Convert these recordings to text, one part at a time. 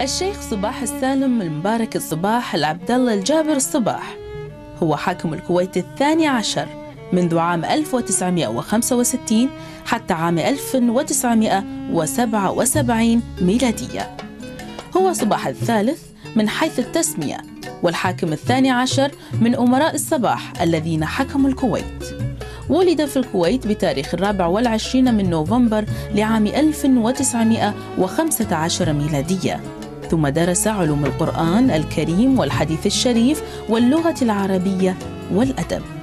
الشيخ صباح السالم المبارك الصباح العبد الله الجابر الصباح. هو حاكم الكويت الثاني عشر منذ عام 1965 حتى عام 1977 ميلادية. هو صباح الثالث من حيث التسمية والحاكم الثاني عشر من أمراء الصباح الذين حكموا الكويت. ولد في الكويت بتاريخ الرابع والعشرين من نوفمبر لعام 1915 ميلادية. ثم درس علوم القرآن الكريم والحديث الشريف واللغة العربية والأدب.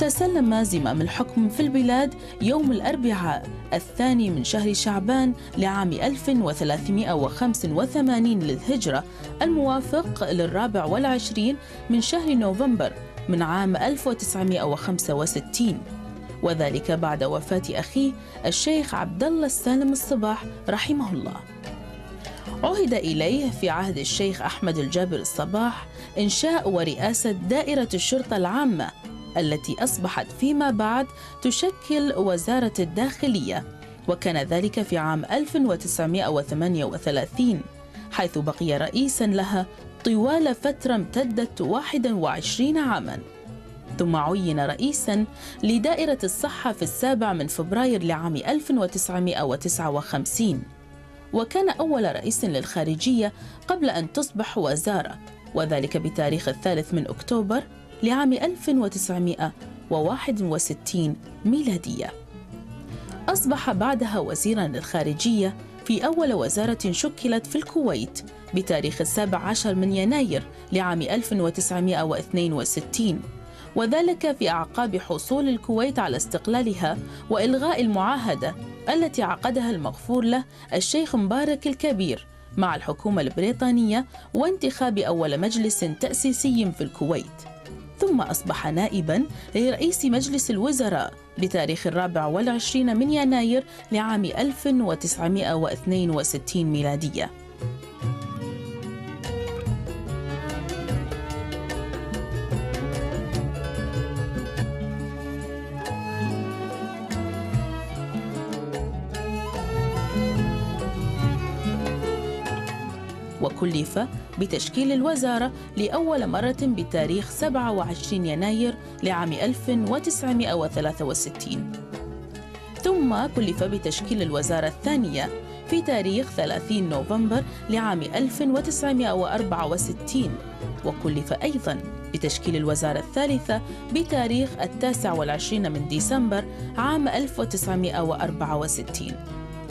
تسلم زمام الحكم في البلاد يوم الأربعاء الثاني من شهر شعبان لعام 1385 للهجرة الموافق للرابع والعشرين من شهر نوفمبر من عام 1965 وذلك بعد وفاة أخيه الشيخ عبد الله السالم الصباح رحمه الله. عهد إليه في عهد الشيخ أحمد الجابر الصباح إنشاء ورئاسة دائرة الشرطة العامة التي أصبحت فيما بعد تشكل وزارة الداخلية وكان ذلك في عام 1938 حيث بقي رئيسا لها طوال فترة امتدت 21 عاما. ثم عين رئيسا لدائرة الصحة في السابع من فبراير لعام 1959 وكان أول رئيس للخارجية قبل أن تصبح وزارة وذلك بتاريخ الثالث من أكتوبر لعام 1961 ميلادية. أصبح بعدها وزيرا للخارجية في أول وزارة شكلت في الكويت بتاريخ السابع عشر من يناير لعام 1962 وذلك في أعقاب حصول الكويت على استقلالها وإلغاء المعاهدة التي عقدها المغفور له الشيخ مبارك الكبير مع الحكومة البريطانية وانتخاب أول مجلس تأسيسي في الكويت. ثم أصبح نائبا لرئيس مجلس الوزراء بتاريخ الرابع والعشرين من يناير لعام 1962 ميلادية. وكلف بتشكيل الوزارة لأول مرة بتاريخ 27 يناير لعام 1963 ثم كلف بتشكيل الوزارة الثانية في تاريخ 30 نوفمبر لعام 1964 وكلف أيضا بتشكيل الوزارة الثالثة بتاريخ التاسع والعشرين من ديسمبر عام 1964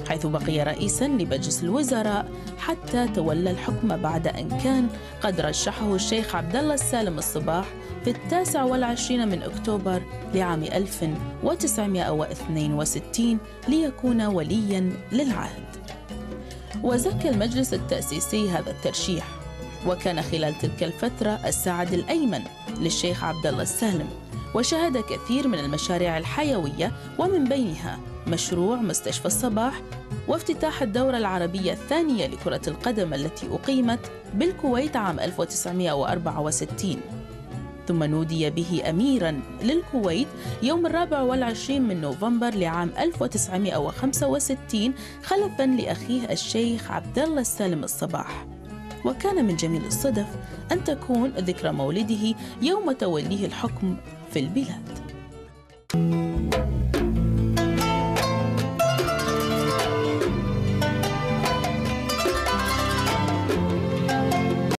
حيث بقي رئيسا لمجلس الوزراء حتى تولى الحكم بعد أن كان قد رشحه الشيخ عبد الله السالم الصباح في التاسع والعشرين من أكتوبر لعام 1962 ليكون وليا للعهد. وزكى المجلس التأسيسي هذا الترشيح وكان خلال تلك الفترة الساعد الأيمن للشيخ عبد الله السالم وشهد كثير من المشاريع الحيوية ومن بينها مشروع مستشفى الصباح وافتتاح الدورة العربية الثانية لكرة القدم التي أقيمت بالكويت عام 1964 ثم نودي به أميرا للكويت يوم الرابع والعشرين من نوفمبر لعام 1965 خلفا لأخيه الشيخ عبد الله السالم الصباح. وكان من جميل الصدف أن تكون ذكرى مولده يوم توليه الحكم في البلاد.